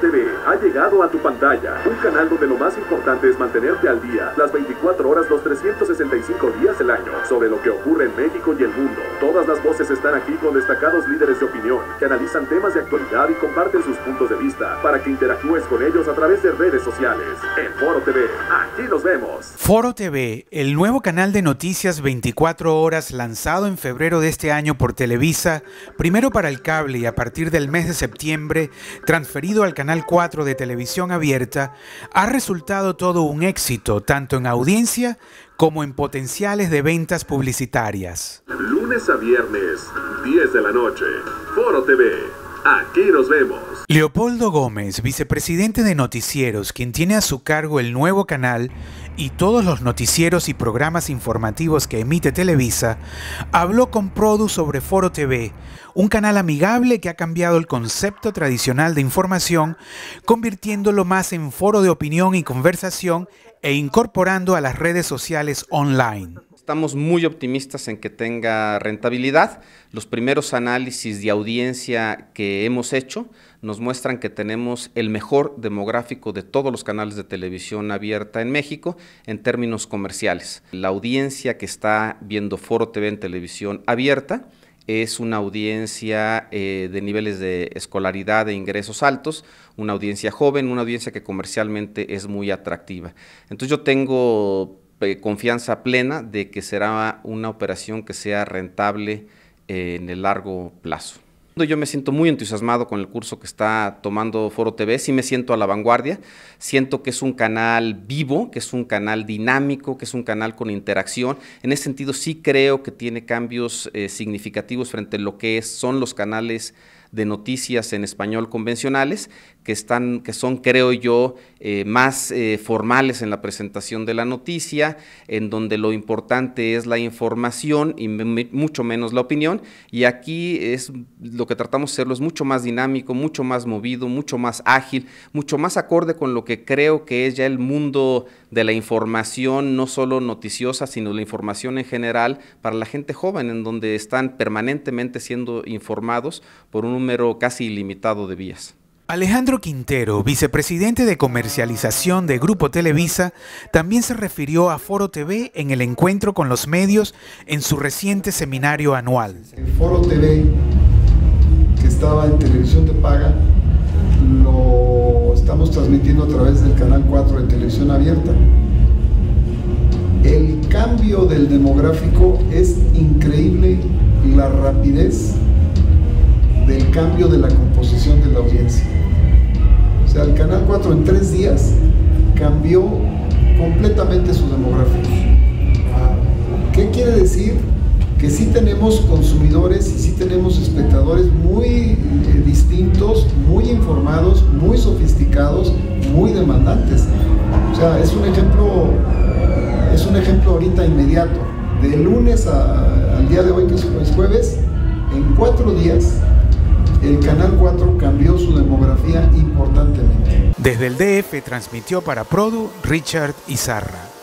TV ha llegado a tu pantalla, un canal donde lo más importante es mantenerte al día, las 24 horas, los 365 días del año, sobre lo que ocurre en México y el mundo. Todas las voces están aquí con destacados líderes de opinión que analizan temas de actualidad y comparten sus puntos de vista para que interactúes con ellos a través de redes sociales. En Foro TV, aquí nos vemos. Foro TV, el nuevo canal de noticias 24 horas lanzado en febrero de este año por Televisa, primero para el cable y a partir del mes de septiembre transferido al canal 4 de televisión abierta, ha resultado todo un éxito tanto en audiencia como en potenciales de ventas publicitarias. Lunes a viernes, 10 de la noche, Foro TV. Aquí nos vemos. Leopoldo Gómez, vicepresidente de Noticieros, quien tiene a su cargo el nuevo canal y todos los noticieros y programas informativos que emite Televisa, habló con Produ sobre Foro TV, un canal amigable que ha cambiado el concepto tradicional de información, convirtiéndolo más en foro de opinión y conversación e incorporando a las redes sociales online. Estamos muy optimistas en que tenga rentabilidad. Los primeros análisis de audiencia que hemos hecho nos muestran que tenemos el mejor demográfico de todos los canales de televisión abierta en México en términos comerciales. La audiencia que está viendo Foro TV en televisión abierta es una audiencia eh, de niveles de escolaridad e ingresos altos, una audiencia joven, una audiencia que comercialmente es muy atractiva. Entonces yo tengo confianza plena de que será una operación que sea rentable eh, en el largo plazo. Yo me siento muy entusiasmado con el curso que está tomando Foro TV, sí me siento a la vanguardia, siento que es un canal vivo, que es un canal dinámico, que es un canal con interacción. En ese sentido sí creo que tiene cambios eh, significativos frente a lo que son los canales de noticias en español convencionales, que, están, que son, creo yo, eh, más eh, formales en la presentación de la noticia, en donde lo importante es la información y mucho menos la opinión. Y aquí es lo que tratamos de hacerlo es mucho más dinámico, mucho más movido, mucho más ágil, mucho más acorde con lo que creo que es ya el mundo de la información, no solo noticiosa, sino la información en general para la gente joven, en donde están permanentemente siendo informados por un número casi ilimitado de vías. Alejandro Quintero, vicepresidente de comercialización de Grupo Televisa, también se refirió a Foro TV en el encuentro con los medios en su reciente seminario anual. El Foro TV, que estaba en televisión de paga, lo estamos transmitiendo a través del canal 4 de televisión abierta. El cambio del demográfico es increíble, la rapidez del cambio de la composición de la audiencia. O sea, el Canal 4 en tres días cambió completamente su demográfico. ¿Qué quiere decir? Que sí tenemos consumidores y sí tenemos espectadores muy eh, distintos, muy informados, muy sofisticados, muy demandantes. O sea, es un ejemplo, es un ejemplo ahorita inmediato. De lunes al día de hoy, que es jueves, en cuatro días el Canal 4 cambió su demografía importantemente. Desde el DF transmitió para Produ Richard Izarra.